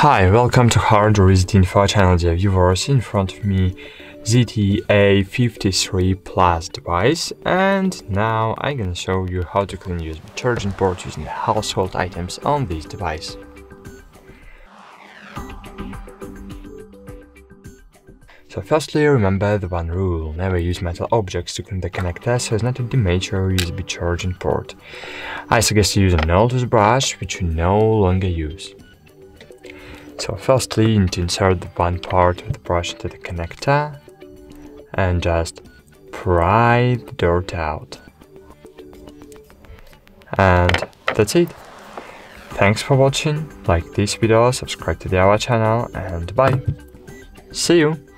Hi, welcome to HardReset.Info channel dear viewers. In front of me ZTA53 Plus device and now I'm gonna show you how to clean USB charging port using household items on this device. So firstly, remember the one rule, never use metal objects to clean the connector so as not to damage your USB charging port. I suggest you use an old toothbrush which you no longer use. So firstly, you need to insert the one part of the brush into the connector and just pry the dirt out. And that's it. Thanks for watching, like this video, subscribe to the our channel and bye. See you!